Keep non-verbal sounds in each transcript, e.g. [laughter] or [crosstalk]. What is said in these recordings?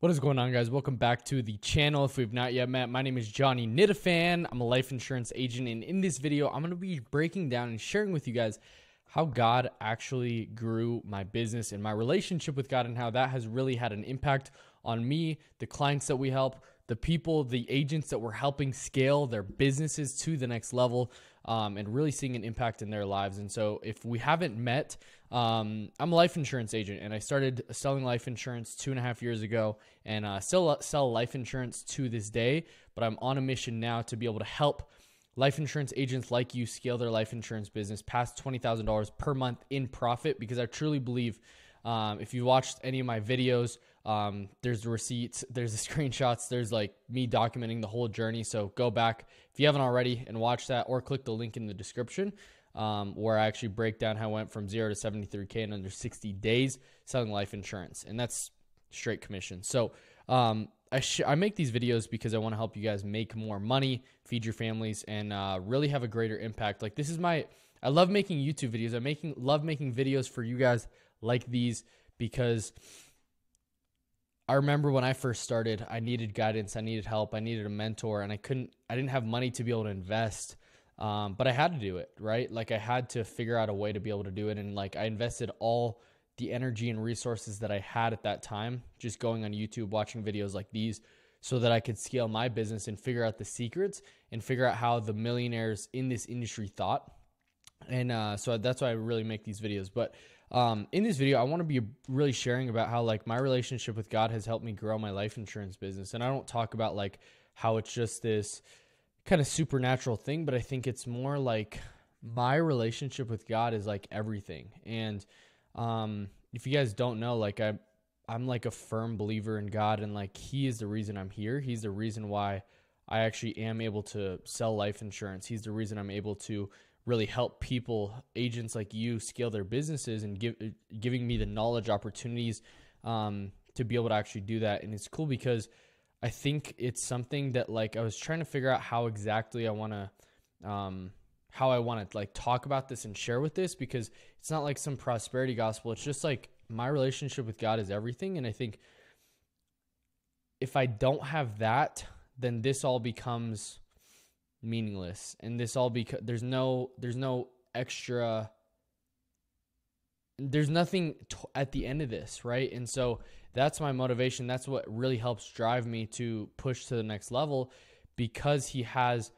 What is going on, guys? Welcome back to the channel. If we've not yet met, my name is Johnny Nitafan. I'm a life insurance agent, and in this video, I'm going to be breaking down and sharing with you guys how God actually grew my business and my relationship with God, and how that has really had an impact on me, the clients that we help, the people, the agents that we're helping scale their businesses to the next level, um, and really seeing an impact in their lives. And so, if we haven't met, um, I'm a life insurance agent, and I started selling life insurance two and a half years ago, and uh, still sell life insurance to this day. But I'm on a mission now to be able to help life insurance agents like you scale their life insurance business past $20,000 per month in profit because I truly believe um, if you watched any of my videos, um, there's the receipts, [laughs] there's the screenshots, there's like me documenting the whole journey. So go back if you haven't already and watch that or click the link in the description um, where I actually break down how I went from zero to 73K in under 60 days selling life insurance. And that's straight commission. So um, I, I make these videos because I want to help you guys make more money, feed your families, and uh, really have a greater impact. Like this is my, I love making YouTube videos. I making love making videos for you guys like these because I remember when I first started, I needed guidance, I needed help, I needed a mentor, and I couldn't, I didn't have money to be able to invest. Um, but I had to do it, right? Like I had to figure out a way to be able to do it. And like I invested all the energy and resources that I had at that time, just going on YouTube, watching videos like these, so that I could scale my business and figure out the secrets and figure out how the millionaires in this industry thought. And uh, so that's why I really make these videos. But um, in this video, I want to be really sharing about how like my relationship with God has helped me grow my life insurance business. And I don't talk about like how it's just this kind of supernatural thing, but I think it's more like my relationship with God is like everything. And um, if you guys don't know, like I, I'm like a firm believer in God, and like He is the reason I'm here. He's the reason why I actually am able to sell life insurance. He's the reason I'm able to really help people, agents like you, scale their businesses and give giving me the knowledge, opportunities um, to be able to actually do that. And it's cool because I think it's something that like I was trying to figure out how exactly I want to um how I want to like talk about this and share with this because it's not like some prosperity gospel. It's just like my relationship with God is everything and I think if I don't have that, then this all becomes meaningless and this all because there's no there's no extra there's nothing t- at the end of this, right? And so that's my motivation. That's what really helps drive me to push to the next level because he has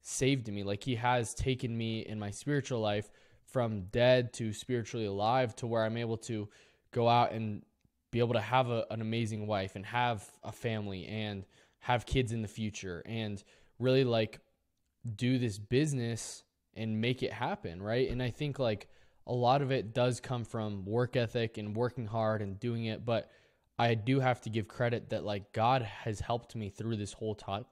saved me. Like he has taken me in my spiritual life from dead to spiritually alive to where I'm able to go out and be able to have a, an amazing wife and have a family and have kids in the future and really like do this business and make it happen, right? And I think like a lot of it does come from work ethic and working hard and doing it, but I do have to give credit that like God has helped me through this whole time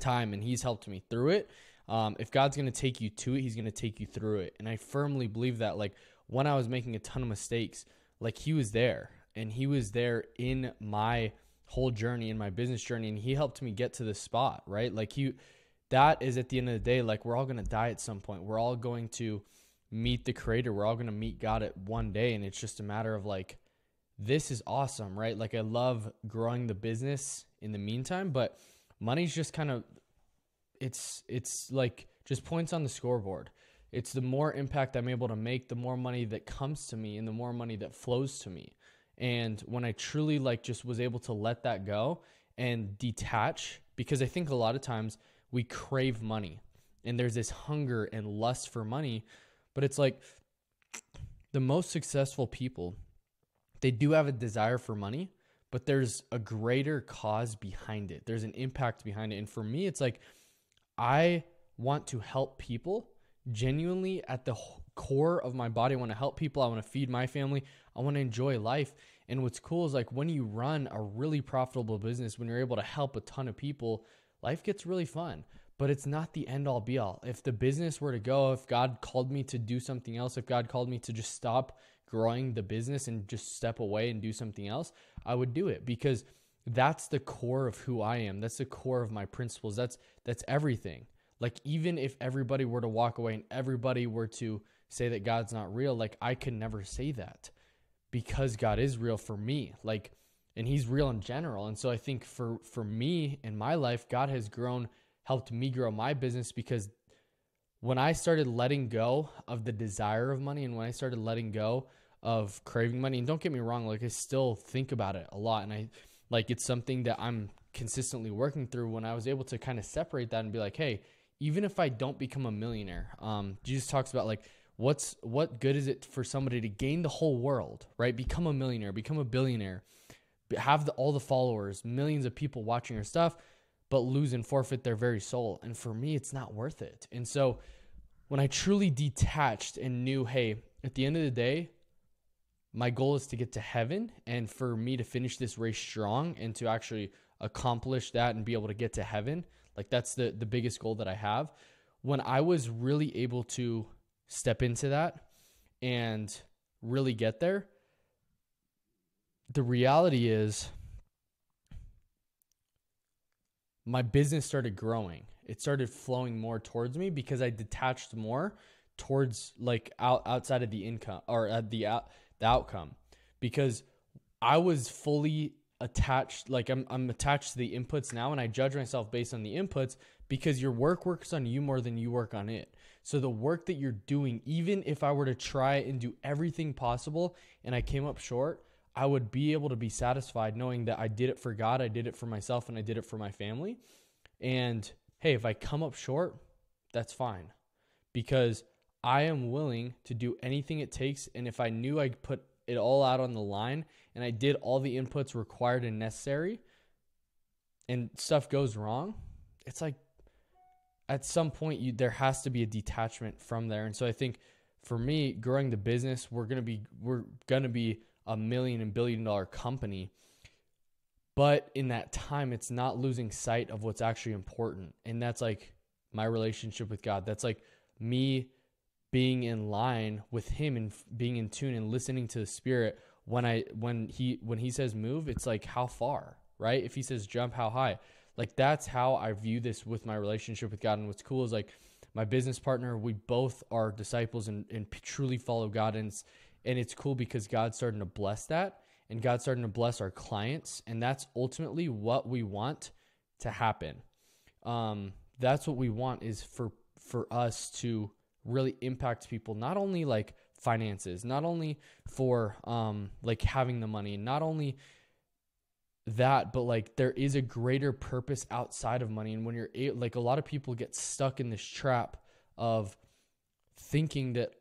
time and he's helped me through it. Um, if God's going to take you to it, he's going to take you through it. And I firmly believe that like when I was making a ton of mistakes, like he was there and he was there in my whole journey in my business journey and he helped me get to this spot, right? Like he that is at the end of the day like we're all going to die at some point. We're all going to meet the creator. We're all going to meet God at one day and it's just a matter of like this is awesome, right? Like I love growing the business in the meantime, but money's just kind of it's it's like just points on the scoreboard. It's the more impact I'm able to make, the more money that comes to me and the more money that flows to me. And when I truly like just was able to let that go and detach because I think a lot of times we crave money and there's this hunger and lust for money, but it's like the most successful people they do have a desire for money, but there's a greater cause behind it. There's an impact behind it. And for me, it's like I want to help people genuinely at the core of my body. I want to help people. I want to feed my family. I want to enjoy life. And what's cool is like when you run a really profitable business, when you're able to help a ton of people, life gets really fun. But it's not the end all be all. If the business were to go, if God called me to do something else, if God called me to just stop growing the business and just step away and do something else, I would do it because that's the core of who I am. That's the core of my principles. That's that's everything. Like even if everybody were to walk away and everybody were to say that God's not real, like I could never say that because God is real for me. Like and he's real in general. And so I think for for me in my life, God has grown, helped me grow my business because when I started letting go of the desire of money and when I started letting go of craving money, and don't get me wrong, like I still think about it a lot and I like it's something that I'm consistently working through when I was able to kind of separate that and be like, hey, even if I don't become a millionaire, um, Jesus talks about like what's what good is it for somebody to gain the whole world, right? Become a millionaire, become a billionaire, have the, all the followers, millions of people watching your stuff, but lose and forfeit their very soul. And for me, it's not worth it. And so when I truly detached and knew, hey, at the end of the day, my goal is to get to heaven and for me to finish this race strong and to actually accomplish that and be able to get to heaven. Like that's the the biggest goal that I have. When I was really able to step into that and really get there, the reality is my business started growing. It started flowing more towards me because I detached more towards like out outside of the income or at the out the outcome because I was fully attached like I'm I'm attached to the inputs now and I judge myself based on the inputs because your work works on you more than you work on it. So the work that you're doing even if I were to try and do everything possible and I came up short, I would be able to be satisfied knowing that I did it for God, I did it for myself, and I did it for my family. And hey, if I come up short, that's fine because I am willing to do anything it takes. And if I knew I put it all out on the line and I did all the inputs required and necessary and stuff goes wrong, it's like at some point you there has to be a detachment from there. And so I think for me, growing the business, we're gonna be we're gonna be a million and billion dollar company. But in that time, it's not losing sight of what's actually important. And that's like my relationship with God. That's like me being in line with him and being in tune and listening to the spirit when I when he when he says move, it's like how far, right? If he says jump, how high? Like that's how I view this with my relationship with God. And what's cool is like my business partner, we both are disciples and, and truly follow God. And it's, and it's cool because God's starting to bless that and God's starting to bless our clients. And that's ultimately what we want to happen. Um, that's what we want is for, for us to really impact people, not only like finances, not only for, um, like having the money, not only that but like there is a greater purpose outside of money and when you're like a lot of people get stuck in this trap of thinking that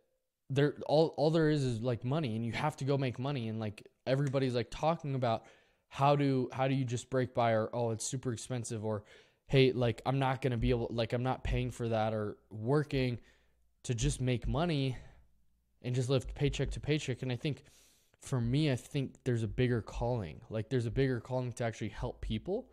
there all all there is is like money and you have to go make money and like everybody's like talking about how do how do you just break by or oh it's super expensive or hey like I'm not going to be able like I'm not paying for that or working to just make money and just live paycheck to paycheck and I think for me I think there's a bigger calling like there's a bigger calling to actually help people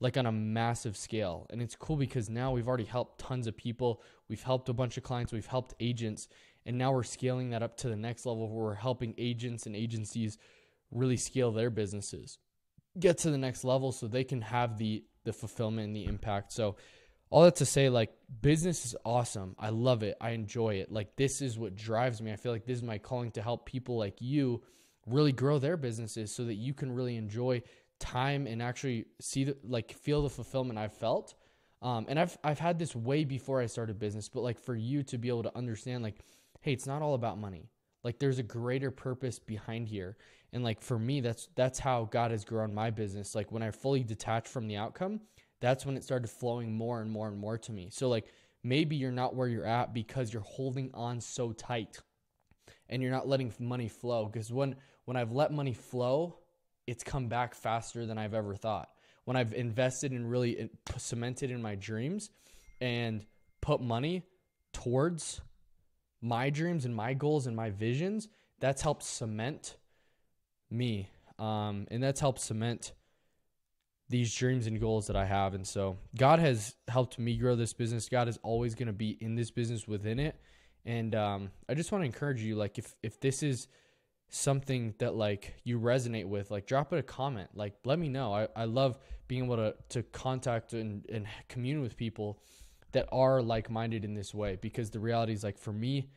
like on a massive scale. And it's cool because now we've already helped tons of people. We've helped a bunch of clients, we've helped agents, and now we're scaling that up to the next level where we're helping agents and agencies really scale their businesses. Get to the next level so they can have the the fulfillment and the impact. So all that to say like business is awesome. I love it. I enjoy it. Like this is what drives me. I feel like this is my calling to help people like you really grow their businesses so that you can really enjoy time and actually see the like feel the fulfillment I've felt. Um, and I've I've had this way before I started business, but like for you to be able to understand like, hey, it's not all about money. Like there's a greater purpose behind here. And like for me, that's that's how God has grown my business. Like when I fully detached from the outcome, that's when it started flowing more and more and more to me. So like maybe you're not where you're at because you're holding on so tight and you're not letting money flow because when when I've let money flow, it's come back faster than I've ever thought. When I've invested and really uh, cemented in my dreams and put money towards my dreams and my goals and my visions, that's helped cement me. Um, and that's helped cement these dreams and goals that I have. And so God has helped me grow this business. God is always going to be in this business within it. And um, I just want to encourage you, like if if this is something that like you resonate with, like drop it a comment. Like let me know. I, I love being able to to contact and, and commune with people that are like minded in this way because the reality is like for me,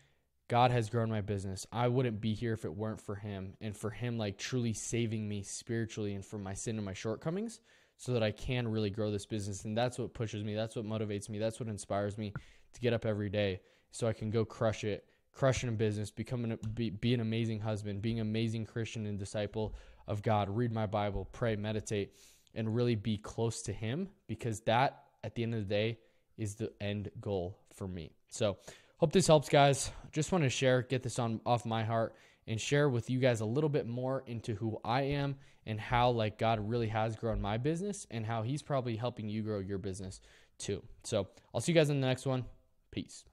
God has grown my business. I wouldn't be here if it weren't for Him and for Him, like truly saving me spiritually and from my sin and my shortcomings so that I can really grow this business. And that's what pushes me. That's what motivates me. That's what inspires me to get up every day so I can go crush it, crushing a business, becoming a, be, be an amazing husband, being an amazing Christian and disciple of God, read my Bible, pray, meditate, and really be close to Him because that, at the end of the day, is the end goal for me. So, hope this helps, guys. Just want to share, get this on off my heart, and share with you guys a little bit more into who I am and how like God really has grown my business and how He's probably helping you grow your business too. So, I'll see you guys in the next one. Peace.